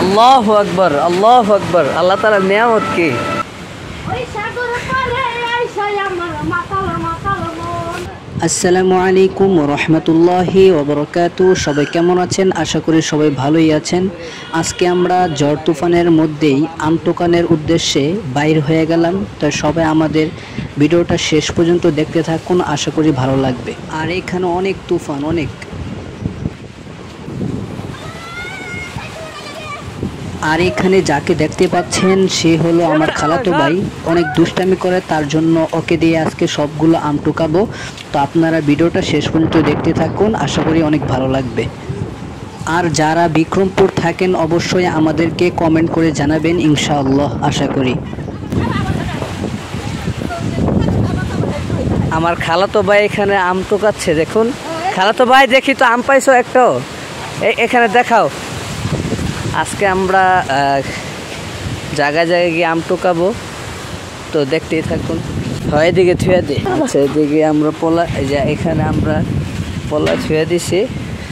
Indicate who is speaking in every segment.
Speaker 1: আল্লাহ আকবর আল্লাহ আকবর। আল্লাহ তালা নিয়ামত কি?
Speaker 2: ওই সাগর পারে আইসাই আমার মাতাল মাতাল
Speaker 3: আসসালামু আলাইকুম রহমতুল্লাহি ওবরকাতু সবাই কেমন আছেন? আশা করি সবাই ভালোই আছেন। আজকে আমরা ঝড় তুফানের মধ্যেই আমটোকানের উদ্দেশ্যে বাইর হয়ে গেলাম। তো সবাই আমাদের ভিডিওটা শেষ পর্যন্ত দেখতে থাকুন। আশা করি ভালো লাগবে। আর এখানে অনেক তুফান অনেক। আর এখানে যাকে দেখতে পাচ্ছেন, সে হলো আমার খালাতো ভাই। অনেক দুষ্টামি করে, তার জন্য ওকে দিয়ে আজকে সবগুলো আম টুকাবো। তো আপনারা ভিডিওটা শেষ পর্যন্ত দেখতে থাকুন, আশা করি অনেক ভালো লাগবে। আর যারা বিক্রমপুর থাকেন, অবশ্যই আমাদেরকে কমেন্ট করে জানাবেন, ইনশাআল্লাহ, আশা করি।
Speaker 1: আমার খালাতো ভাই এখানে আম টোকাচ্ছে, দেখুন। খালাতো ভাই, দেখি তো আম পাইছো একটাও এখানে দেখাও। আজকে আমরা জায়গায় জায়গায় গিয়ে আম টোকাবো। তো দেখতেই থাকুন। হয় এদিকে থুয়ে দিই আচ্ছা এদিকে আমরা পোলা এই যে এখানে আমরা পোলা থুয়ে দিছি।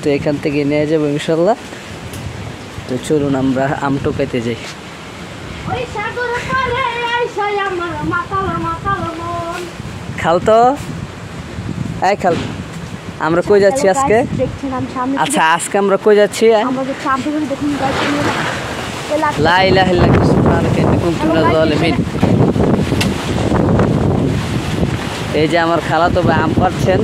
Speaker 1: তো এখান থেকে নিয়ে যাব ইনশাল্লাহ। তো চলুন আমরা আম টোকাইতে যাই। খালতো এই খাল। আমরা কই যাচ্ছি আজকে?
Speaker 2: দেখছেন আমি সামনে
Speaker 1: আচ্ছা আজকে আমরা কই যাচ্ছি জালিমিন এই যে আমার খালাতো ভাই আম পাচ্ছেন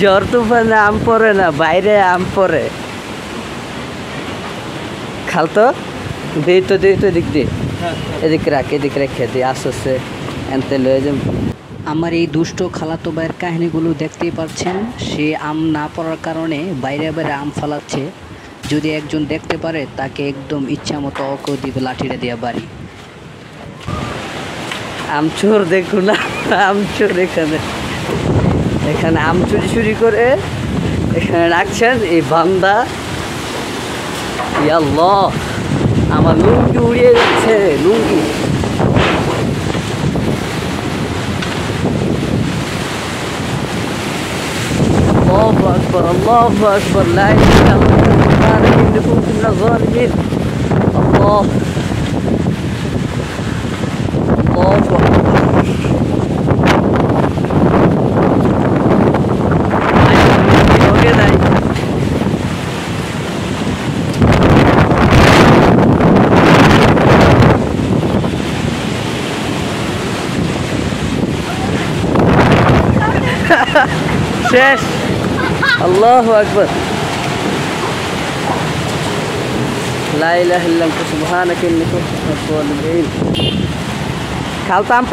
Speaker 1: জ্বর তুফানে আম পড়ে না বাইরে আম পড়ে। খালতো দিই তো দিই তো দিক দিয়ে। এদিকে রাখ এদিকে রেখে দিই আস্তে আস্তে। এনতে লয়ে যাম।
Speaker 3: আমার এই দুষ্ট খালাতো ভাইয়ের কাহিনীগুলো দেখতেই পাচ্ছেন সে আম না পড়ার কারণে বাইরে বাইরে আম ফালাচ্ছে। যদি একজন দেখতে পারে, তাকে একদম ইচ্ছা মতো অকে দিবে লাঠিটা দিয়ে বাড়ি।
Speaker 1: আমচোর দেখুন আমচোর এখানে। এখানে আম চুরি চুরি করে, এখানে রাখছেন এই বান্দা। ইয়াল্লাহ, আমার লুঙ্গি উড়িয়ে যাচ্ছে লুঙ্গি। Allahu Akbar, Allahu Akbar, La ilahe illallah, innakum kunna zalimin. Allah. Allahu Akbar. শেষ আল্লাহ আকবর লা ইলাহা ইল্লা আনতা সুবহানাকা ইন্নী কুনতু মিনাজ জালিমিন খালতো আম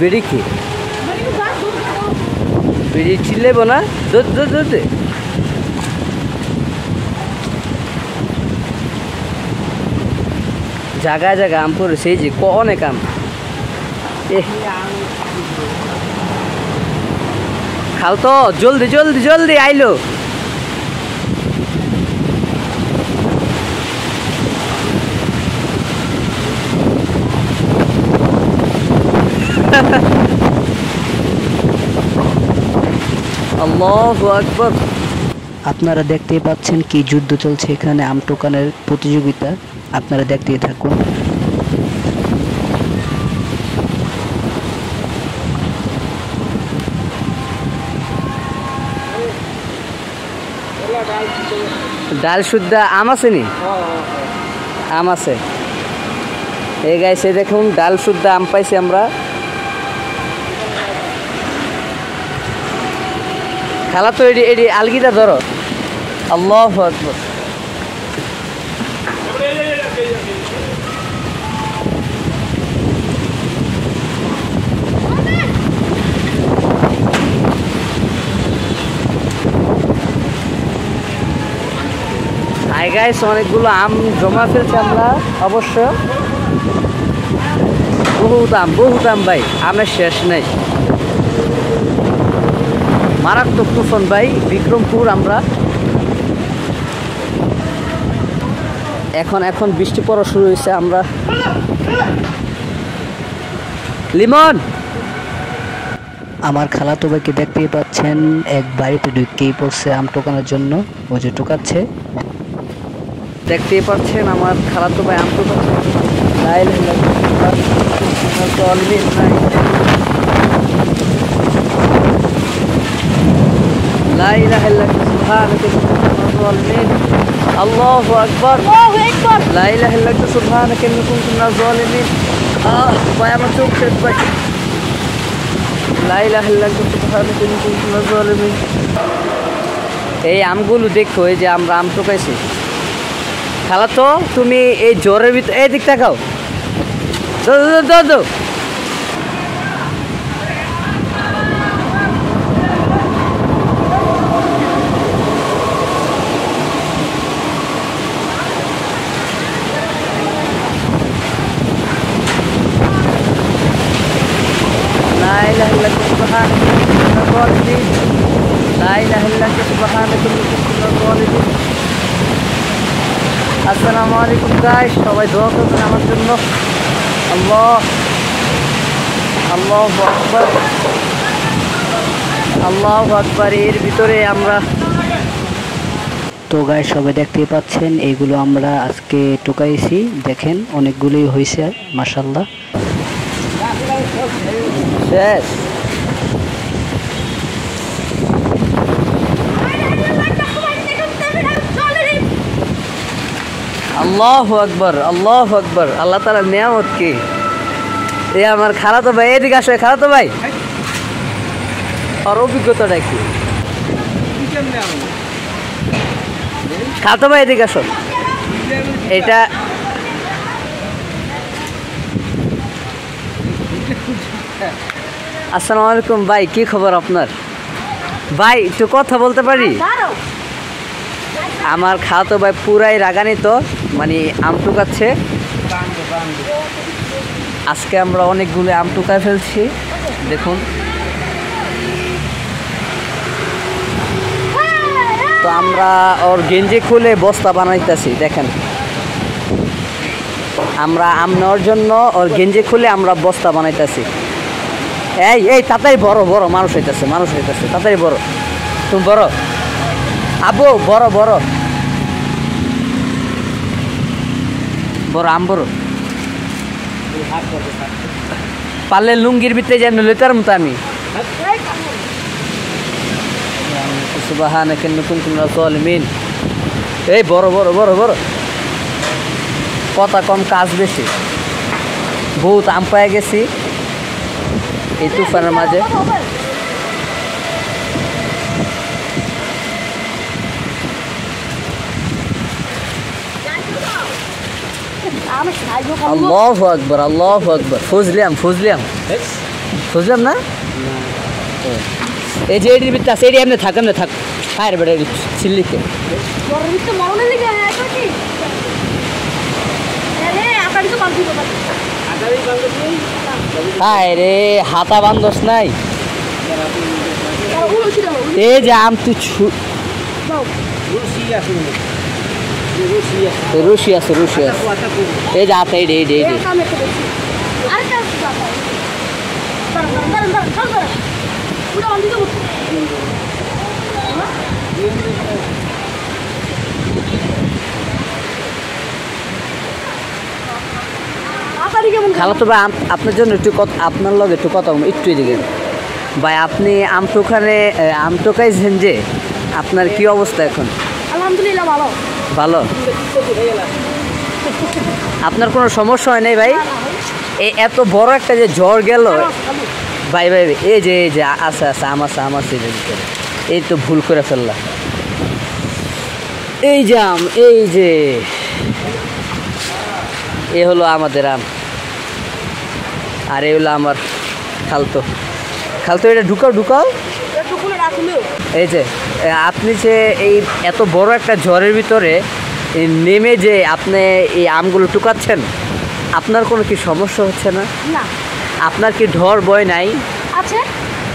Speaker 1: বেড়ি কি? বেড়ি চিল্লেব না? দুধ দুধ দুধ জায়গায় জায়গায় আম সেই যে ক- অনেক আম। খাল তো, জলদি জলদি জলদি, আইলো। আকবর।
Speaker 3: আপনারা দেখতেই পাচ্ছেন কি যুদ্ধ চলছে এখানে আম টোকানের প্রতিযোগিতা। আপনারা দেখতেই থাকুন।
Speaker 1: ডাল শুদ্ধ আম আছে নি? আম আছে। এই গাইছে দেখুন ডাল শুদ্ধ আম পাইছি আমরা। খালা তো এটি এডি আলগিটা ধরো। আল্লাহ গাইস অনেকগুলো আম জমা ফেলছে আমরা, অবশ্য। বহুত আম বহুত আম ভাই, আমের শেষ নেই। মারাত্মক তুফান ভাই বিক্রমপুর আমরা। এখন এখন বৃষ্টি পড়া শুরু হয়েছে আমরা। লিমন!
Speaker 3: আমার খালাতো ভাইকে দেখতেই পাচ্ছেন এক বাড়িতে ঢুকেই পড়ছে আম টোকানোর জন্য ও যে টোকাচ্ছে।
Speaker 1: দেখতেই পাচ্ছেন আমার খালাতো ভাই আমতো লাইল অলরেডি নাই لا إله إلا أنت سبحانك إني كنت من الظالمين الله أكبر
Speaker 2: আল্লাহু আকবার
Speaker 1: لا إله إلا أنت سبحانك إني كنت من الظالمين آه ভাই আমার চোখ শেষ ভাই لا إله إلا أنت سبحانك إني كنت من الظالمين এই আমগুলো দেখো এই যে আমরা আম টোকাইছি খালা তো তুমি এই জ্বরের ভিতরে এই দিক তাকাও দো দো দো, আসসালামু আলাইকুম গাইস সবাই দোয়া করবেন আমার জন্য। আল্লাহ আল্লাহ আকবর। আল্লাহ আকবর, এর ভিতরে আমরা
Speaker 3: তো গায়ে সবাই দেখতেই পাচ্ছেন এইগুলো আমরা আজকে টোকাইছি। দেখেন, অনেকগুলোই হয়েছে মাসাল্লাহ
Speaker 1: শেষ। আল্লাহ আকবর আল্লাহ আকবর। আল্লাহ তালা নিয়ামত কি? এ আমার খালাতো ভাই, এদিকে আসো খালাতো ভাই। আর অভিজ্ঞতাটা কি? খালাতো ভাই, এদিকে এটা আসসালামু আলাইকুম ভাই, কি খবর আপনার? ভাই, একটু কথা বলতে পারি? আমার খাওয়াতো ভাই পুরাই রাগানিত মানে আম টুকাচ্ছে। আজকে আমরা অনেকগুলো আম টুকায় ফেলছি, দেখুন। তো আমরা ওর গেঞ্জি খুলে বস্তা বানাইতেছি, দেখেন। আমরা আম নেওয়ার জন্য ওর গেঞ্জি খুলে আমরা বস্তা বানাইতেছি। এই এই, তাড়াতাড়ি বড় বড়, মানুষ হইতেছে মানুষ হইতেছে, তাড়াতাড়ি বড়। তুমি বড়? আবু, বড় বড়। বড় আম, বড়। লুঙ্গির ভিতরে যেন লইতার মতো আমি। নতুন মিন এই বড় বড় বড় বড়। কথা কম, কাজ বেশি। বহুত আম পায়ে গেছি। এই তুফানের মাঝে। আল্লাহ আকবর আল্লাহ আকবর। ফুজলিয়াম ফুজলিয়াম। ফুজলাম না? এই যে এটির ভিতরে আছে এটি এমনি থাক এমনি থাক। রে বেটা এটি চিল্লিকে
Speaker 2: বড় ভিতরে মরণের দিকে একবার কি? আরে আপনার তো বাদ দিতে পারি।
Speaker 1: হায় রে হাতা বান্ধস নাই। এই যে আম তুই ছু
Speaker 2: দাও
Speaker 1: রুশি আছে রুশি আছে এই যে এইডে
Speaker 2: এই আপনার কেমন
Speaker 1: খালা তো ভাই আপনার জন্য একটু কথা আপনার লগে একটু কথা একটু এদিকে। ভাই আপনি আমটোখানে আমটোকাইছেন যে আপনার কি অবস্থা এখন?
Speaker 2: আলহামদুলিল্লাহ ভালো।
Speaker 1: ভালো। আপনার কোনো সমস্যা হয় নাই ভাই? এই এত বড় একটা যে জ্বর গেল, ভাই ভাই এই যে এই যে, আছে আছে, আম আছে আম আছে এটার ভিতরে। এই তো ভুল করে ফেললাম। এই যে আম, এই যে, এ হলো আমাদের আম, আর এ হলো আমার খালতো। খালতো, এটা ঢুকাও ঢুকাও। এই যে আপনি যে এই এত বড় একটা ঝড়ের ভিতরে নেমে যে আপনি এই আমগুলো টুকাচ্ছেন আপনার কোনো কি সমস্যা হচ্ছে না?
Speaker 2: না।
Speaker 1: আপনার কি ঢর বয় নাই?
Speaker 2: আছে।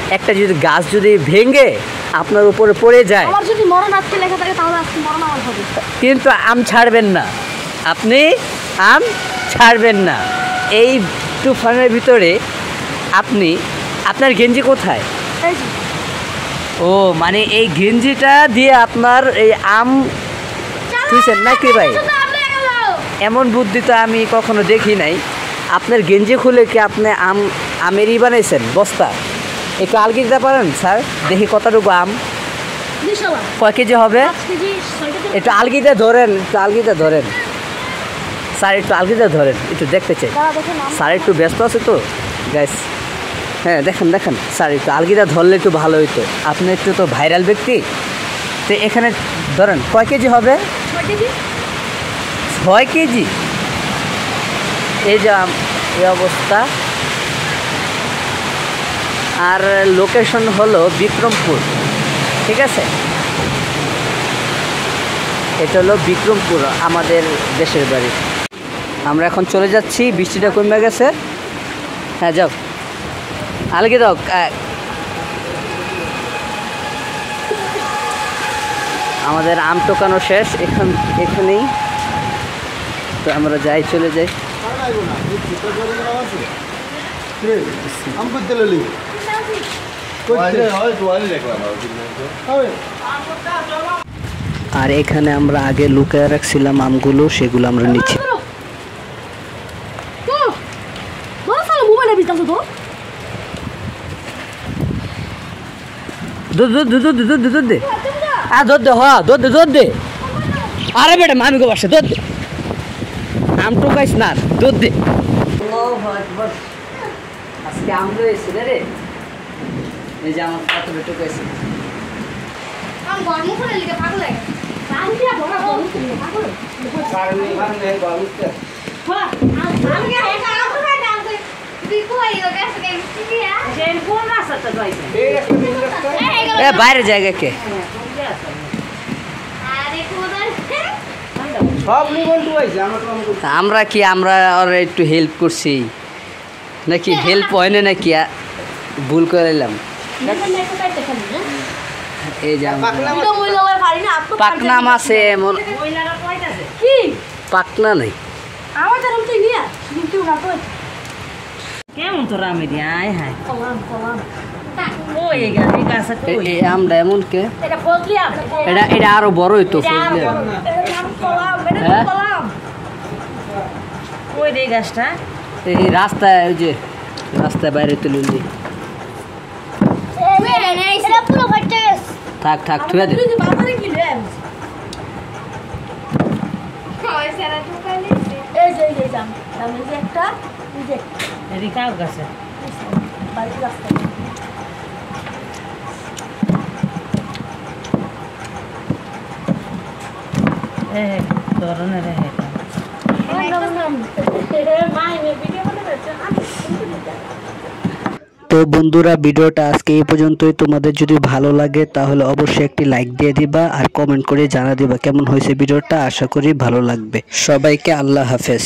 Speaker 1: একটা যদি গাছ যদি ভেঙে আপনার উপরে পড়ে যায়
Speaker 2: আমার যদি মরণ আজকে লেখা থাকে তাহলে আজকে মরণ আমার হবে।
Speaker 1: কিন্তু আম ছাড়বেন না। আপনি আম ছাড়বেন না। এই তুফানের ভিতরে আপনি আপনার গেঞ্জি কোথায়? ও মানে এই গেঞ্জিটা দিয়ে আপনার এই আম তুইছেন নাকি ভাই? এমন বুদ্ধি তো আমি কখনো দেখি নাই। আপনার গেঞ্জি খুলে কি আপনি আম, আমেরই বানাইছেন? বস্তা? একটু আলগি দিতে পারেন, স্যার? দেখি কতটুকু আম। কয় কেজি হবে? একটু আলগিতে ধরেন, একটু আলগিতে ধরেন। স্যার, একটু আলগিতে ধরেন, একটু দেখতে চাই। স্যার, একটু ব্যস্ত আছে তো গ্যাস হ্যাঁ দেখেন দেখেন। স্যার একটু আলগিটা ধরলে একটু ভালো হইতো। আপনি একটু তো ভাইরাল ব্যক্তি। তো এখানে ধরেন কয় কেজি হবে?
Speaker 2: ছয় কেজি।
Speaker 1: এই যে এই অবস্থা। আর লোকেশন হলো বিক্রমপুর। ঠিক আছে? এটা হলো বিক্রমপুর আমাদের দেশের বাড়ি। আমরা এখন চলে যাচ্ছি বৃষ্টিটা কমে গেছে। হ্যাঁ যাও। আহ, আমাদের আম টোকানো শেষ এখান এখানেই। তো আমরা যাই চলে যাই।
Speaker 3: আর এখানে আমরা আগে লুকায় রাখছিলাম আমগুলো সেগুলো আমরা নিচ্ছি
Speaker 2: তো বড় সালা মোবাইলে বিজনেস তো
Speaker 1: দুধ দুধ দুধ দে আ দুধ দে হ্যাঁ আরে ম্যাডাম আমি গো বাসে দুধ আম টোকাইস না দুধ দে
Speaker 2: তুই কই ও গেছে কে মিষ্টিয়া
Speaker 1: এ বাইরে জায়গা কে
Speaker 2: আরে কোদাল
Speaker 1: তা আমরা কি আমরা ওর একটু হেল্প করছি নাকি হেল্প হয় না নাকি আ- ভুল করে এলাম এই যে আমরা-
Speaker 2: এটা মহিলা হয়ে পারি না আপনি
Speaker 1: পাকনা মাছে এমন
Speaker 2: কি
Speaker 1: পাকনা নাই
Speaker 2: আমাদের রুম থেকে নিয়ে কিন্তু না তো
Speaker 4: কেমন তোর আয় হায়
Speaker 2: কলাম কলাম
Speaker 4: ওই এই
Speaker 1: আমটা এমন কে?
Speaker 2: এটা
Speaker 1: এটা এটা আরও বড় হইতো ফজলি হ্যাঁ?
Speaker 2: কলাম।
Speaker 4: ওই রে গাছটা?
Speaker 1: এই রাস্তায় ওই যে রাস্তায় বাইরে তুলে থাক থাক দে।
Speaker 2: তুই এই যে এই যে একটা।
Speaker 4: ধরনের
Speaker 3: তো বন্ধুরা, ভিডিওটা আজকে এই পর্যন্তই। তোমাদের যদি ভালো লাগে, তাহলে অবশ্যই একটি লাইক দিয়ে দিবা আর কমেন্ট করে জানা দিবা কেমন হয়েছে ভিডিওটা। আশা করি ভালো লাগবে। সবাইকে আল্লাহ হাফেজ।